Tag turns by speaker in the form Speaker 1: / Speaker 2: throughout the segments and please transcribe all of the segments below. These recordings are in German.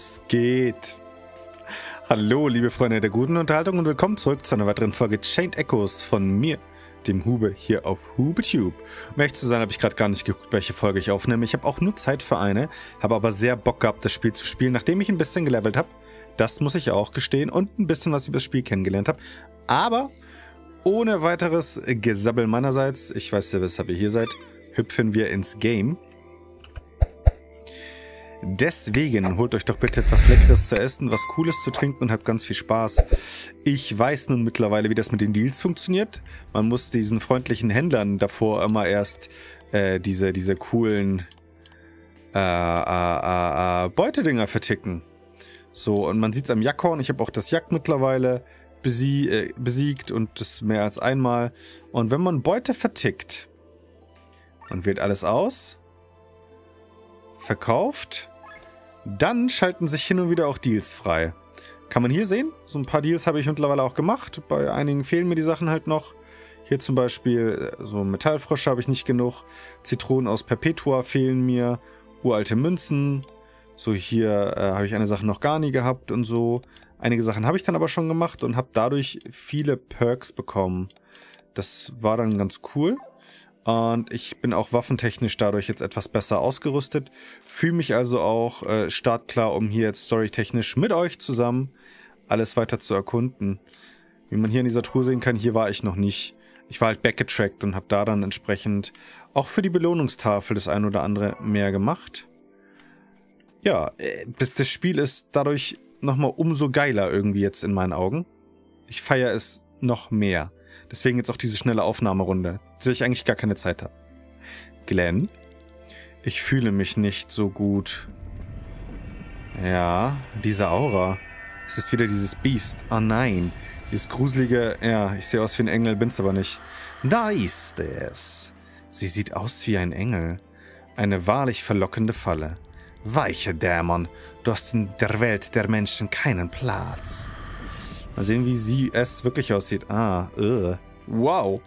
Speaker 1: Es geht. Hallo, liebe Freunde der guten Unterhaltung und willkommen zurück zu einer weiteren Folge Chained Echoes von mir, dem Hube, hier auf HubeTube. Um ehrlich zu sein, habe ich gerade gar nicht geguckt, welche Folge ich aufnehme. Ich habe auch nur Zeit für eine, habe aber sehr Bock gehabt, das Spiel zu spielen, nachdem ich ein bisschen gelevelt habe. Das muss ich auch gestehen und ein bisschen was über das Spiel kennengelernt habe. Aber ohne weiteres Gesabbel meinerseits, ich weiß ja, weshalb ihr hier seid, hüpfen wir ins Game. Deswegen holt euch doch bitte etwas Leckeres zu essen, was Cooles zu trinken und habt ganz viel Spaß. Ich weiß nun mittlerweile, wie das mit den Deals funktioniert. Man muss diesen freundlichen Händlern davor immer erst äh, diese, diese coolen äh, äh, äh, äh Beutedinger verticken. So, und man sieht es am Jackhorn. Ich habe auch das Jack mittlerweile besie äh, besiegt und das mehr als einmal. Und wenn man Beute vertickt, man wählt alles aus, verkauft dann schalten sich hin und wieder auch Deals frei. Kann man hier sehen. So ein paar Deals habe ich mittlerweile auch gemacht. Bei einigen fehlen mir die Sachen halt noch. Hier zum Beispiel äh, so Metallfrösche habe ich nicht genug. Zitronen aus Perpetua fehlen mir. Uralte Münzen. So hier äh, habe ich eine Sache noch gar nie gehabt und so. Einige Sachen habe ich dann aber schon gemacht und habe dadurch viele Perks bekommen. Das war dann ganz cool. Und ich bin auch waffentechnisch dadurch jetzt etwas besser ausgerüstet. Fühle mich also auch äh, startklar, um hier jetzt storytechnisch mit euch zusammen alles weiter zu erkunden. Wie man hier in dieser Truhe sehen kann, hier war ich noch nicht. Ich war halt backgetrackt und habe da dann entsprechend auch für die Belohnungstafel das ein oder andere mehr gemacht. Ja, äh, das, das Spiel ist dadurch nochmal umso geiler irgendwie jetzt in meinen Augen. Ich feiere es noch mehr. Deswegen jetzt auch diese schnelle Aufnahmerunde, dass ich eigentlich gar keine Zeit habe. Glenn? Ich fühle mich nicht so gut. Ja, diese Aura. Es ist wieder dieses Biest. Oh nein. Dieses gruselige... Ja, ich sehe aus wie ein Engel, bin's aber nicht. Da ist es. Sie sieht aus wie ein Engel. Eine wahrlich verlockende Falle. Weiche Dämon, du hast in der Welt der Menschen keinen Platz. Mal sehen, wie sie es wirklich aussieht. Ah, uh. Wow.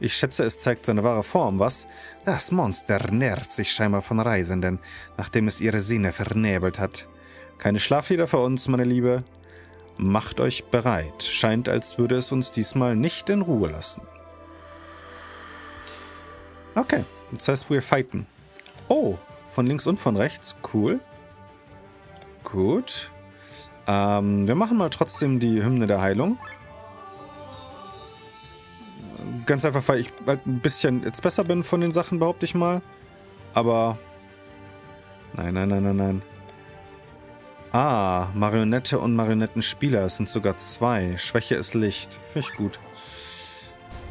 Speaker 1: Ich schätze, es zeigt seine wahre Form, was? Das Monster nährt sich scheinbar von Reisenden, nachdem es ihre Sinne vernebelt hat. Keine Schlaflieder für uns, meine Liebe. Macht euch bereit. Scheint, als würde es uns diesmal nicht in Ruhe lassen. Okay, das heißt, wir fighten. Oh, von links und von rechts. Cool. Gut. Ähm, wir machen mal trotzdem die Hymne der Heilung. Ganz einfach, weil ich halt ein bisschen jetzt besser bin von den Sachen, behaupte ich mal. Aber... Nein, nein, nein, nein, nein. Ah, Marionette und Marionettenspieler. Es sind sogar zwei. Schwäche ist Licht. Finde ich gut.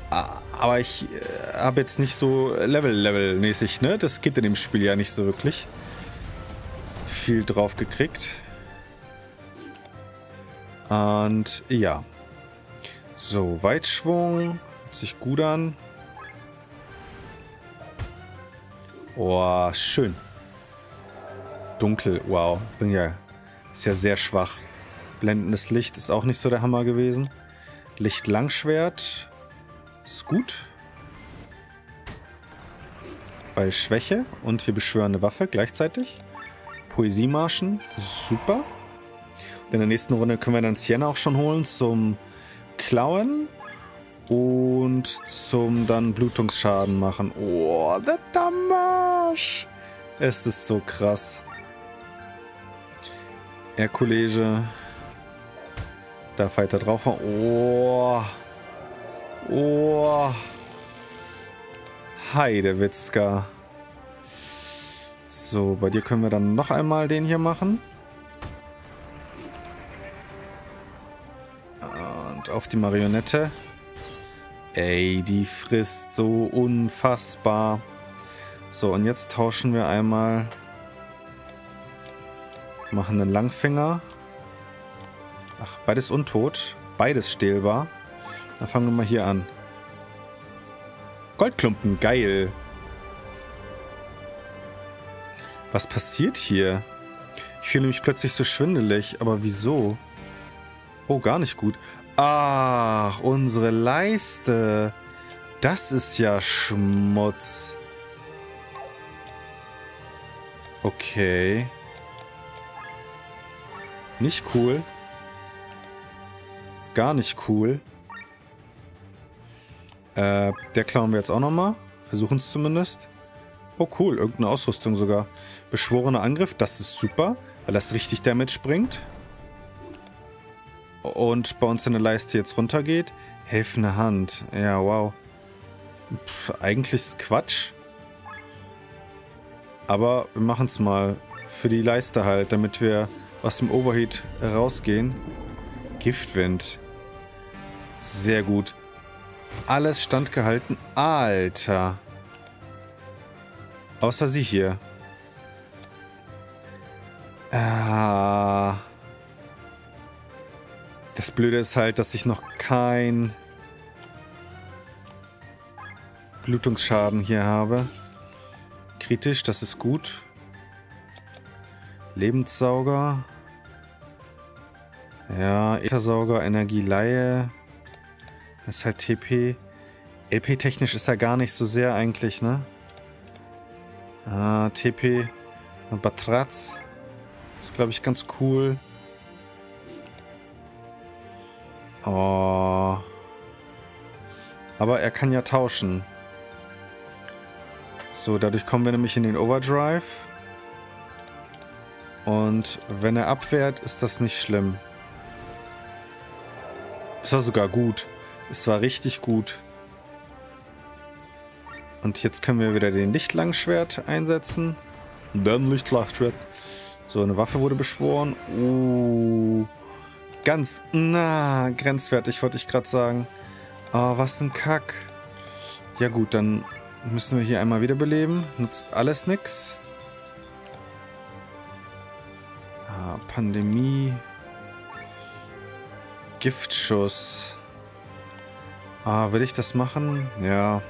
Speaker 1: Ah, aber ich äh, habe jetzt nicht so Level-Level-mäßig, ne? Das geht in dem Spiel ja nicht so wirklich. Viel drauf gekriegt. Und ja. So, Weitschwung. Hört sich gut an. Oh, schön. Dunkel, wow. Bin ja, ist ja sehr schwach. Blendendes Licht ist auch nicht so der Hammer gewesen. Licht-Langschwert ist gut. Bei Schwäche und wir beschwören eine Waffe gleichzeitig. Poesiemarschen, super. In der nächsten Runde können wir dann Sienna auch schon holen zum Klauen. Und zum dann Blutungsschaden machen. Oh, der Damage! Es ist so krass. Herkulege. Da fällt er drauf. Oh. Oh. Heidewitzka. So, bei dir können wir dann noch einmal den hier machen. Auf die Marionette. Ey, die frisst so unfassbar. So, und jetzt tauschen wir einmal. Machen einen Langfinger. Ach, beides untot. Beides stählbar. Dann fangen wir mal hier an. Goldklumpen, geil. Was passiert hier? Ich fühle mich plötzlich so schwindelig, aber wieso? Oh, gar nicht gut. Ach, unsere Leiste. Das ist ja Schmutz. Okay. Nicht cool. Gar nicht cool. Äh, der klauen wir jetzt auch nochmal. Versuchen es zumindest. Oh cool, irgendeine Ausrüstung sogar. Beschworener Angriff, das ist super, weil das richtig Damage bringt. Und bei uns in der Leiste jetzt runtergeht. Helfende Hand. Ja, wow. Pff, eigentlich ist Quatsch. Aber wir machen es mal. Für die Leiste halt, damit wir aus dem Overheat rausgehen. Giftwind. Sehr gut. Alles standgehalten. Alter. Außer sie hier. Ah. Das Blöde ist halt, dass ich noch kein Blutungsschaden hier habe. Kritisch, das ist gut. Lebenssauger. Ja, Äthersauger, Energieleihe. Das ist halt TP. LP-technisch ist er gar nicht so sehr eigentlich, ne? Ah, TP. Batratz. Ist, glaube ich, ganz cool. Oh. Aber er kann ja tauschen. So, dadurch kommen wir nämlich in den Overdrive. Und wenn er abwehrt, ist das nicht schlimm. Das war sogar gut. Es war richtig gut. Und jetzt können wir wieder den Lichtlangschwert einsetzen. Dann Lichtlangschwert. So, eine Waffe wurde beschworen. Uh, ganz, na, grenzwertig, wollte ich gerade sagen. Oh, was ein Kack. Ja gut, dann müssen wir hier einmal wiederbeleben. Nutzt alles nix. Ah, Pandemie. Giftschuss. Ah, will ich das machen? Ja.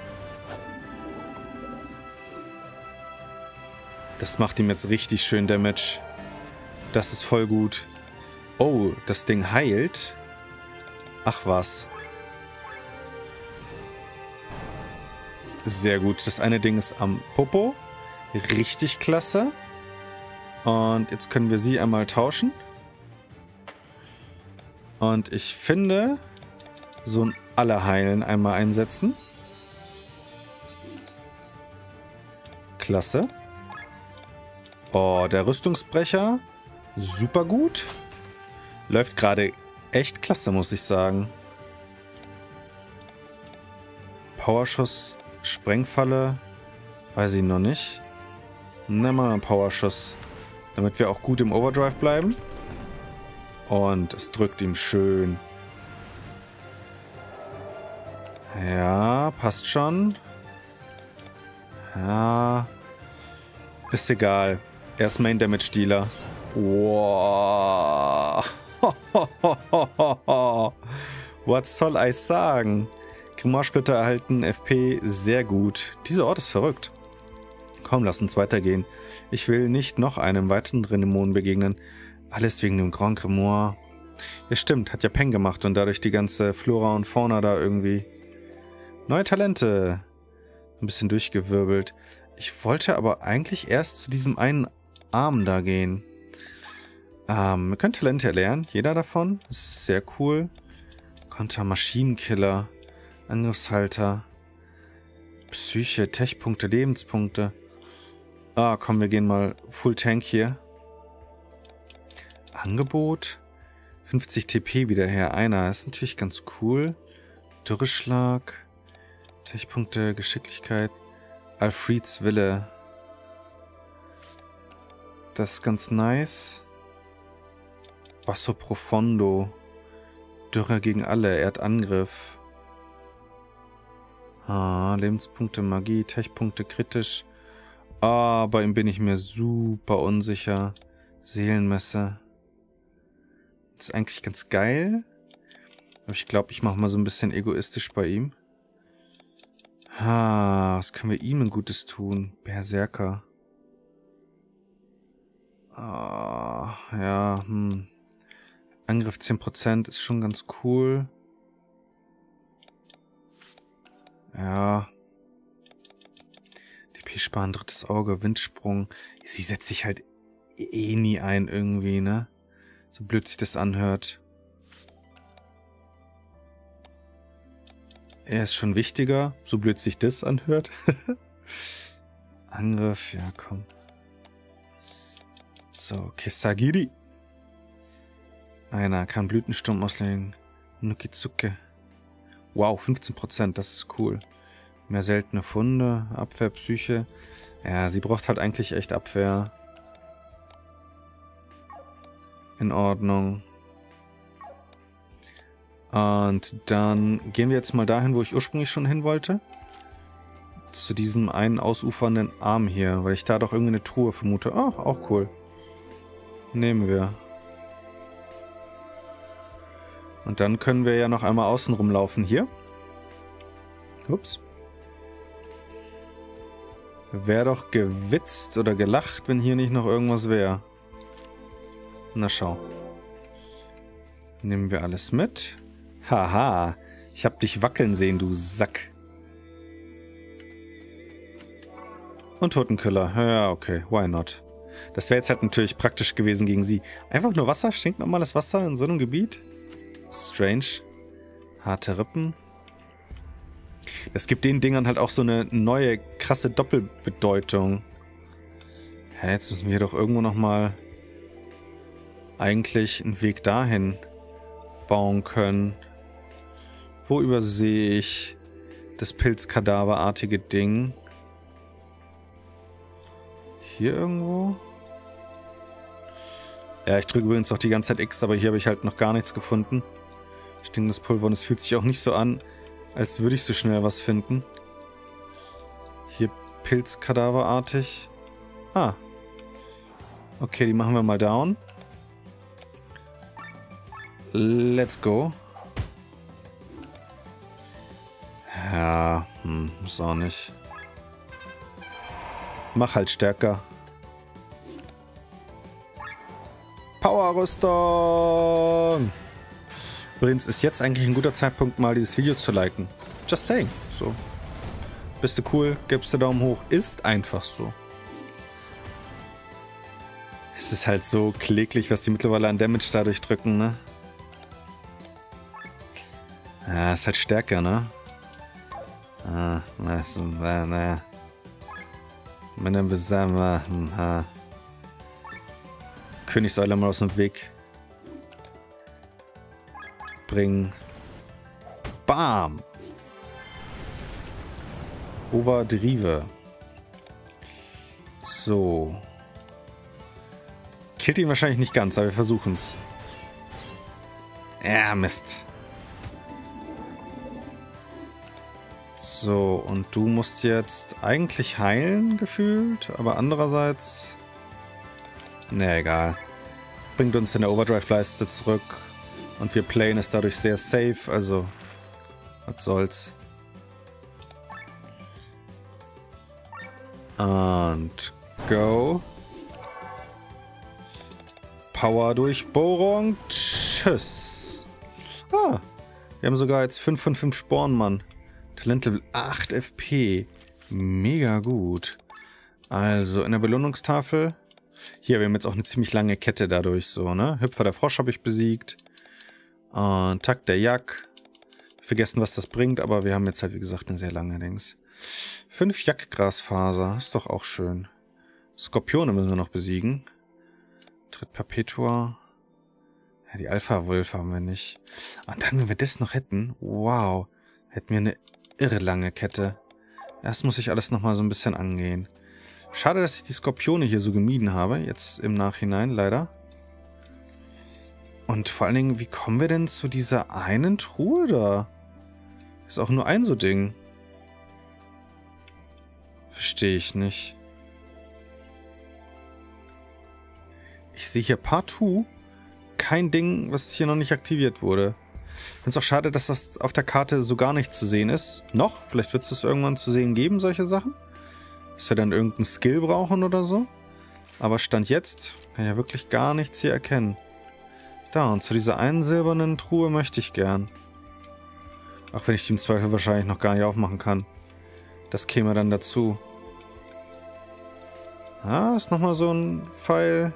Speaker 1: Das macht ihm jetzt richtig schön Damage. Das ist voll gut. Oh, das Ding heilt. Ach was. Sehr gut. Das eine Ding ist am Popo. Richtig klasse. Und jetzt können wir sie einmal tauschen. Und ich finde, so ein Allerheilen einmal einsetzen. Klasse. Oh, der Rüstungsbrecher. Super gut. Läuft gerade echt klasse, muss ich sagen. Powerschuss, Sprengfalle. Weiß ich noch nicht. Na mal einen Powerschuss. Damit wir auch gut im Overdrive bleiben. Und es drückt ihm schön. Ja, passt schon. Ja. Ist egal. Er ist Main Damage Dealer. Wow. Was soll ich sagen? Grimoire-Splitter erhalten FP sehr gut. Dieser Ort ist verrückt. Komm, lass uns weitergehen. Ich will nicht noch einem weiteren Dämonen begegnen. Alles wegen dem Grand Grimoire. Ja stimmt, hat ja Peng gemacht und dadurch die ganze Flora und Fauna da irgendwie. Neue Talente. Ein bisschen durchgewirbelt. Ich wollte aber eigentlich erst zu diesem einen Arm da gehen. Ähm, wir können Talente erlernen, jeder davon. Das ist sehr cool. Konter Maschinenkiller, Angriffshalter, Psyche, Techpunkte, Lebenspunkte. Ah, komm, wir gehen mal Full Tank hier. Angebot. 50 TP wieder her. Einer. ist natürlich ganz cool. Dürreschlag. Techpunkte, Geschicklichkeit. Alfreds Wille. Das ist ganz nice. Basso Profondo. Dürre gegen alle. Erdangriff. Ah, Lebenspunkte, Magie, Techpunkte, kritisch. Ah, bei ihm bin ich mir super unsicher. Seelenmesse. Ist eigentlich ganz geil. Aber ich glaube, ich mache mal so ein bisschen egoistisch bei ihm. Ha, was können wir ihm ein Gutes tun? Berserker. Ah, ja, hm. Angriff 10% ist schon ganz cool. Ja. DP sparen, drittes Auge, Windsprung. Sie setzt sich halt eh nie ein irgendwie, ne? So blöd sich das anhört. Er ist schon wichtiger, so blöd sich das anhört. Angriff, ja komm. So, Kisagiri. Einer kann Blütensturm auslegen. Nukizuke. Wow, 15%, das ist cool. Mehr seltene Funde, Abwehr, Psyche. Ja, sie braucht halt eigentlich echt Abwehr. In Ordnung. Und dann gehen wir jetzt mal dahin, wo ich ursprünglich schon hin wollte. Zu diesem einen ausufernden Arm hier, weil ich da doch irgendwie eine Truhe vermute. Oh, auch cool. Nehmen wir. Und dann können wir ja noch einmal außen rumlaufen hier. Ups. Wäre doch gewitzt oder gelacht, wenn hier nicht noch irgendwas wäre. Na schau. Nehmen wir alles mit. Haha, ich hab dich wackeln sehen, du Sack. Und Totenkiller. Ja, okay, why not? Das wäre jetzt halt natürlich praktisch gewesen gegen sie. Einfach nur Wasser? Stinkt normales Wasser in so einem Gebiet? Strange. Harte Rippen. Es gibt den Dingern halt auch so eine neue, krasse Doppelbedeutung. Hä, jetzt müssen wir doch irgendwo nochmal eigentlich einen Weg dahin bauen können. Wo übersehe ich das Pilzkadaverartige Ding? Hier irgendwo? Ja, ich drücke übrigens auch die ganze Zeit X, aber hier habe ich halt noch gar nichts gefunden. Stinkendes Pulver und es fühlt sich auch nicht so an, als würde ich so schnell was finden. Hier Pilzkadaverartig. Ah. Okay, die machen wir mal down. Let's go. Ja, hm, ist auch nicht. Mach halt stärker. Powerrüstung! Übrigens ist jetzt eigentlich ein guter Zeitpunkt, mal dieses Video zu liken. Just saying. So. Bist du cool, gibst du Daumen hoch. Ist einfach so. Es ist halt so kläglich, was die mittlerweile an Damage dadurch drücken, ne? Ja, ist halt stärker, ne? Ah, was, na, na. Meine Besamer, ha. Königsäule mal aus dem Weg bringen. Bam! Overdrive. So. Killt ihn wahrscheinlich nicht ganz, aber wir versuchen es. Ja, Mist. So, und du musst jetzt eigentlich heilen, gefühlt. Aber andererseits... Ne, egal. Bringt uns in der Overdrive-Leiste zurück. Und wir playen es dadurch sehr safe, also... Was soll's. Und... Go. Power-Durchbohrung. Tschüss. Ah, wir haben sogar jetzt 5 von 5 Sporen, Mann. Talentlevel 8 FP. Mega gut. Also, in der Belohnungstafel. Hier, wir haben jetzt auch eine ziemlich lange Kette dadurch so, ne? Hüpfer der Frosch habe ich besiegt. Und Takt der Jack. Vergessen, was das bringt, aber wir haben jetzt halt, wie gesagt, eine sehr lange Dings. Fünf Jackgrasfaser. Ist doch auch schön. Skorpione müssen wir noch besiegen. Tritt Perpetua. Ja, die Alpha-Wolf haben wir nicht. Und dann, wenn wir das noch hätten, wow, hätten wir eine irre lange Kette. Erst muss ich alles nochmal so ein bisschen angehen. Schade, dass ich die Skorpione hier so gemieden habe, jetzt im Nachhinein, leider. Und vor allen Dingen, wie kommen wir denn zu dieser einen Truhe da? Ist auch nur ein so Ding. Verstehe ich nicht. Ich sehe hier partout kein Ding, was hier noch nicht aktiviert wurde. Ich finde es auch schade, dass das auf der Karte so gar nicht zu sehen ist. Noch, vielleicht wird es das irgendwann zu sehen geben, solche Sachen. Dass wir dann irgendeinen Skill brauchen oder so. Aber Stand jetzt kann ich ja wirklich gar nichts hier erkennen. Da, und zu dieser einen silbernen Truhe möchte ich gern. Auch wenn ich die im Zweifel wahrscheinlich noch gar nicht aufmachen kann. Das käme dann dazu. Ah, ist nochmal so ein Pfeil.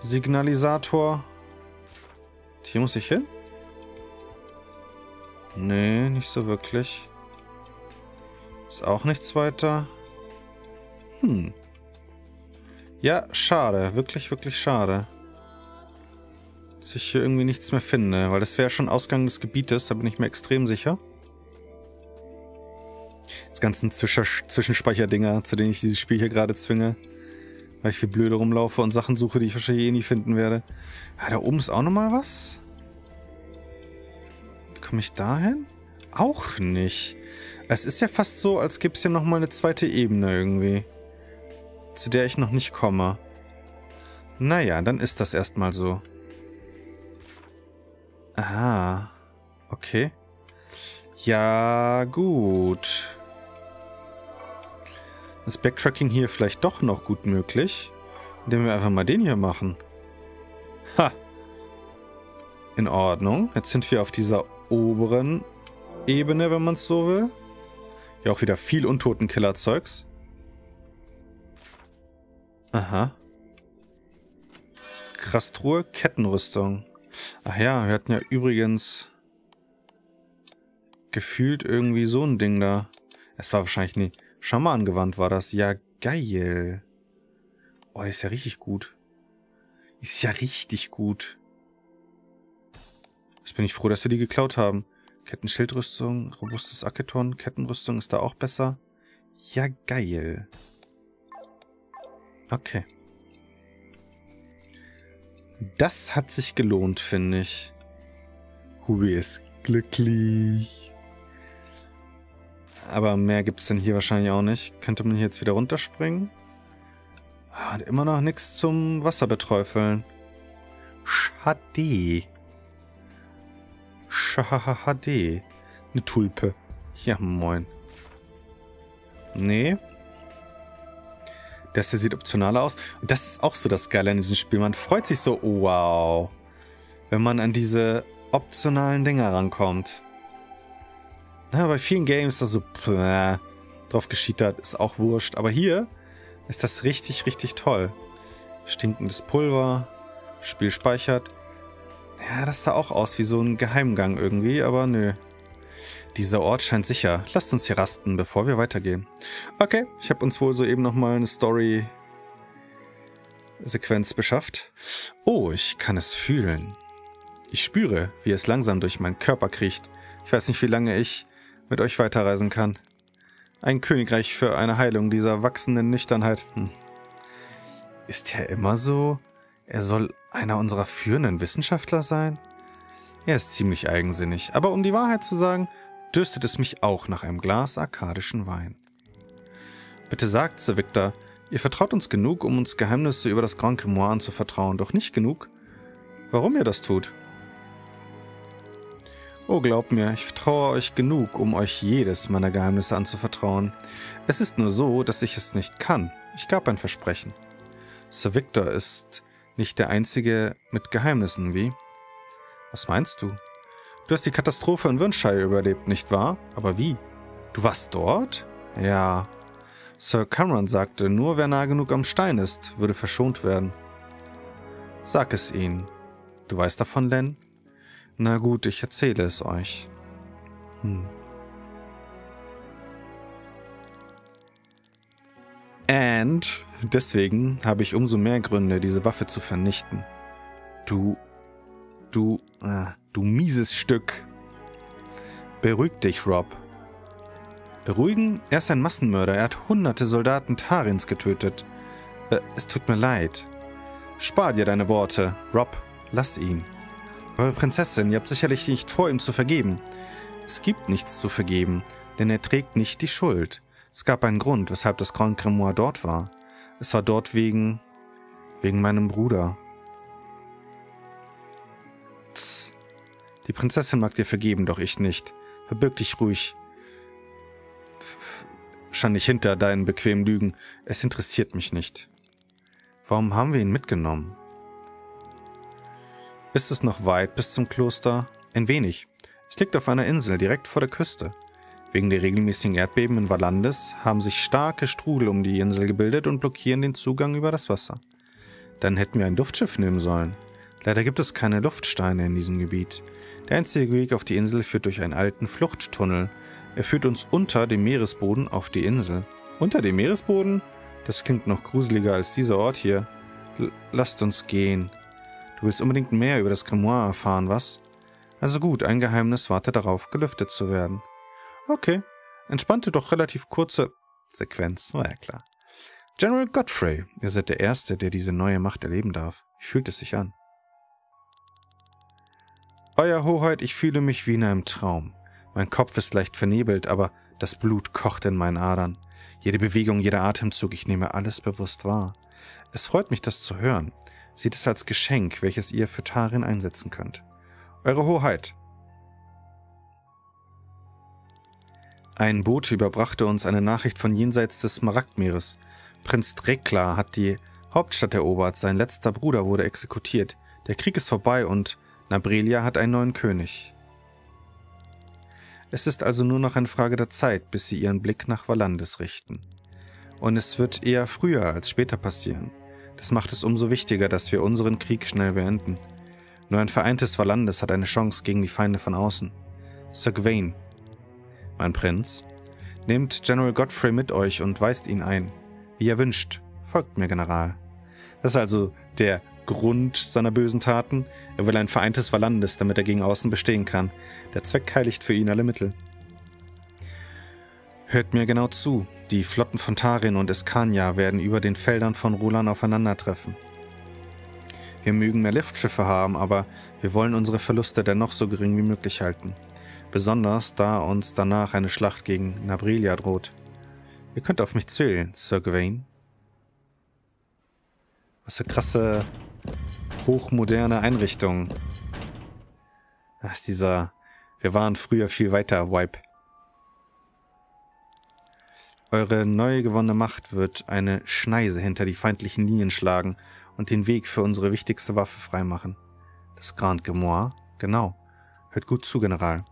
Speaker 1: Signalisator. Hier muss ich hin? Nee, nicht so wirklich. Ist auch nichts weiter. Hm. Ja, schade. Wirklich, wirklich schade. Dass ich hier irgendwie nichts mehr finde. Weil das wäre schon Ausgang des Gebietes. Da bin ich mir extrem sicher. Das ganzen Zwischenspeicherdinger, zu denen ich dieses Spiel hier gerade zwinge. Weil ich wie blöde rumlaufe und Sachen suche, die ich wahrscheinlich eh nie finden werde. Ja, da oben ist auch nochmal was. Komme ich da hin? Auch nicht. Es ist ja fast so, als gäbe es hier nochmal eine zweite Ebene irgendwie. Zu der ich noch nicht komme. Naja, dann ist das erstmal so. Aha. Okay. Ja, gut. Das Backtracking hier vielleicht doch noch gut möglich, indem wir einfach mal den hier machen. Ha! In Ordnung. Jetzt sind wir auf dieser oberen Ebene, wenn man es so will. Hier auch wieder viel Untotenkiller-Zeugs. Aha. Krastruhe, Kettenrüstung. Ach ja, wir hatten ja übrigens gefühlt irgendwie so ein Ding da. Es war wahrscheinlich nie. Schamangewandt war das. Ja, geil. Oh, ist ja richtig gut. Ist ja richtig gut. Jetzt bin ich froh, dass wir die geklaut haben. Kettenschildrüstung, robustes Aketon, Kettenrüstung ist da auch besser. Ja, geil. Okay. Das hat sich gelohnt, finde ich. Hubi ist glücklich. Aber mehr gibt es denn hier wahrscheinlich auch nicht. Könnte man hier jetzt wieder runterspringen? Ah, und immer noch nichts zum Wasser beträufeln. Schade. Schade. Eine Tulpe. Ja, moin. Nee. Das hier sieht optionaler aus. Und das ist auch so das Geile an diesem Spiel. Man freut sich so, oh, wow. Wenn man an diese optionalen Dinger rankommt. Na, bei vielen Games da so pff, drauf geschietert, ist auch wurscht. Aber hier ist das richtig, richtig toll. Stinkendes Pulver, Spiel speichert. Ja, das sah auch aus wie so ein Geheimgang irgendwie, aber nö. Dieser Ort scheint sicher. Lasst uns hier rasten, bevor wir weitergehen. Okay, ich habe uns wohl soeben nochmal eine Story-Sequenz beschafft. Oh, ich kann es fühlen. Ich spüre, wie es langsam durch meinen Körper kriecht. Ich weiß nicht, wie lange ich mit euch weiterreisen kann. Ein Königreich für eine Heilung dieser wachsenden Nüchternheit. Hm. Ist er immer so? Er soll einer unserer führenden Wissenschaftler sein? Er ist ziemlich eigensinnig, aber um die Wahrheit zu sagen, dürstet es mich auch nach einem Glas arkadischen Wein. Bitte sagt, Sir Victor, ihr vertraut uns genug, um uns Geheimnisse über das Grand Grimoire anzuvertrauen, doch nicht genug, warum ihr das tut. Oh, glaubt mir, ich vertraue euch genug, um euch jedes meiner Geheimnisse anzuvertrauen. Es ist nur so, dass ich es nicht kann. Ich gab ein Versprechen. Sir Victor ist nicht der Einzige mit Geheimnissen, wie? Was meinst du? Du hast die Katastrophe in Wünschei überlebt, nicht wahr? Aber wie? Du warst dort? Ja. Sir Cameron sagte, nur wer nah genug am Stein ist, würde verschont werden. Sag es ihnen. Du weißt davon, Len? Na gut, ich erzähle es euch. Hm. And deswegen habe ich umso mehr Gründe, diese Waffe zu vernichten. Du, du, ah, du mieses Stück. Beruhig dich, Rob. Beruhigen? Er ist ein Massenmörder. Er hat hunderte Soldaten Tarins getötet. Äh, es tut mir leid. Spar dir deine Worte. Rob, lass ihn. Aber Prinzessin, ihr habt sicherlich nicht vor, ihm zu vergeben. Es gibt nichts zu vergeben, denn er trägt nicht die Schuld. Es gab einen Grund, weshalb das Grand Grimoire dort war. Es war dort wegen... wegen meinem Bruder. Die Prinzessin mag dir vergeben, doch ich nicht. Verbirg dich ruhig. Stand nicht hinter deinen bequemen Lügen. Es interessiert mich nicht. Warum haben wir ihn mitgenommen? Ist es noch weit bis zum Kloster? Ein wenig. Es liegt auf einer Insel direkt vor der Küste. Wegen der regelmäßigen Erdbeben in Valandes haben sich starke Strudel um die Insel gebildet und blockieren den Zugang über das Wasser. Dann hätten wir ein Luftschiff nehmen sollen. Leider gibt es keine Luftsteine in diesem Gebiet. Der einzige Weg auf die Insel führt durch einen alten Fluchttunnel. Er führt uns unter dem Meeresboden auf die Insel. Unter dem Meeresboden? Das klingt noch gruseliger als dieser Ort hier. L lasst uns gehen. Du willst unbedingt mehr über das Grimoire erfahren, was? Also gut, ein Geheimnis wartet darauf, gelüftet zu werden. Okay. Entspannte doch relativ kurze Sequenz, war ja klar. General Godfrey, ihr seid der Erste, der diese neue Macht erleben darf. Wie fühlt es sich an? Euer Hoheit, ich fühle mich wie in einem Traum. Mein Kopf ist leicht vernebelt, aber das Blut kocht in meinen Adern. Jede Bewegung, jeder Atemzug, ich nehme alles bewusst wahr. Es freut mich, das zu hören. Seht es als Geschenk, welches ihr für Tarin einsetzen könnt. Eure Hoheit. Ein Bote überbrachte uns eine Nachricht von jenseits des Smaragdmeeres. Prinz Drekla hat die Hauptstadt erobert, sein letzter Bruder wurde exekutiert. Der Krieg ist vorbei und Nabrelia hat einen neuen König. Es ist also nur noch eine Frage der Zeit, bis sie ihren Blick nach Valandes richten. Und es wird eher früher als später passieren. Das macht es umso wichtiger, dass wir unseren Krieg schnell beenden. Nur ein vereintes Valandes hat eine Chance gegen die Feinde von außen. Sir Gawain, mein Prinz, nehmt General Godfrey mit euch und weist ihn ein. Wie ihr wünscht, folgt mir, General. Das ist also der Grund seiner bösen Taten. Er will ein vereintes Valandes, damit er gegen außen bestehen kann. Der Zweck heiligt für ihn alle Mittel. Hört mir genau zu. Die Flotten von Tarin und Eskania werden über den Feldern von Rulan aufeinandertreffen. Wir mögen mehr Luftschiffe haben, aber wir wollen unsere Verluste dennoch so gering wie möglich halten. Besonders da uns danach eine Schlacht gegen Nabrilia droht. Ihr könnt auf mich zählen, Sir Gawain. Was für krasse hochmoderne Einrichtung. Das ist dieser, wir waren früher viel weiter, Wipe. Eure neu gewonnene Macht wird eine Schneise hinter die feindlichen Linien schlagen und den Weg für unsere wichtigste Waffe freimachen. Das Grand Grimoire? Genau. Hört gut zu, General.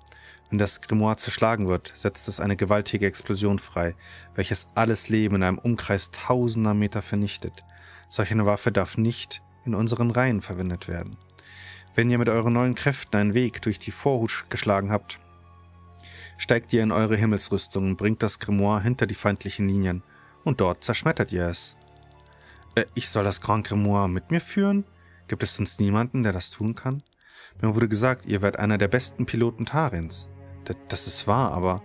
Speaker 1: Wenn das Grimoire zerschlagen wird, setzt es eine gewaltige Explosion frei, welches alles Leben in einem Umkreis tausender Meter vernichtet. Solch eine Waffe darf nicht in unseren Reihen verwendet werden. Wenn ihr mit euren neuen Kräften einen Weg durch die Vorhut geschlagen habt, steigt ihr in eure Himmelsrüstung und bringt das Grimoire hinter die feindlichen Linien, und dort zerschmettert ihr es. Äh, ich soll das Grand Grimoire mit mir führen? Gibt es sonst niemanden, der das tun kann? Mir wurde gesagt, ihr werdet einer der besten Piloten Tarins. D das ist wahr, aber...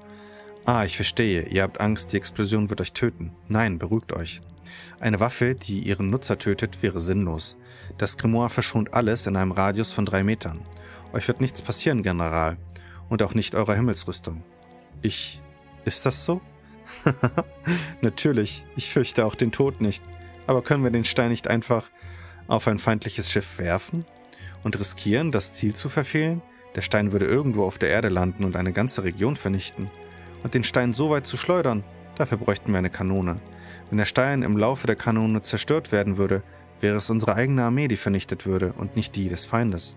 Speaker 1: Ah, ich verstehe. Ihr habt Angst, die Explosion wird euch töten. Nein, beruhigt euch. Eine Waffe, die ihren Nutzer tötet, wäre sinnlos. Das Grimoire verschont alles in einem Radius von drei Metern. Euch wird nichts passieren, General. Und auch nicht eurer Himmelsrüstung. Ich... Ist das so? Natürlich, ich fürchte auch den Tod nicht. Aber können wir den Stein nicht einfach auf ein feindliches Schiff werfen? Und riskieren, das Ziel zu verfehlen? Der Stein würde irgendwo auf der Erde landen und eine ganze Region vernichten. Und den Stein so weit zu schleudern, dafür bräuchten wir eine Kanone. Wenn der Stein im Laufe der Kanone zerstört werden würde, wäre es unsere eigene Armee, die vernichtet würde und nicht die des Feindes.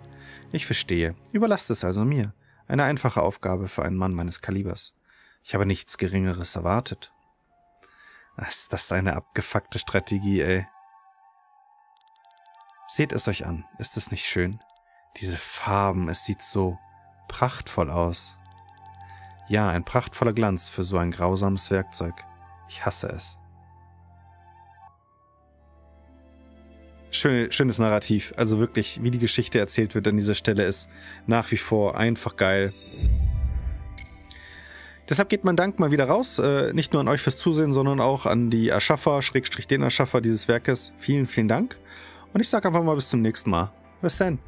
Speaker 1: Ich verstehe. Überlasst es also mir. Eine einfache Aufgabe für einen Mann meines Kalibers. Ich habe nichts Geringeres erwartet. ist das eine abgefuckte Strategie, ey. Seht es euch an. Ist es nicht schön? Diese Farben, es sieht so prachtvoll aus. Ja, ein prachtvoller Glanz für so ein grausames Werkzeug. Ich hasse es. Schön, schönes Narrativ. Also wirklich, wie die Geschichte erzählt wird an dieser Stelle, ist nach wie vor einfach geil. Deshalb geht mein Dank mal wieder raus. Äh, nicht nur an euch fürs Zusehen, sondern auch an die Erschaffer, Schrägstrich den Erschaffer dieses Werkes. Vielen, vielen Dank. Und ich sage einfach mal bis zum nächsten Mal. Bis dann.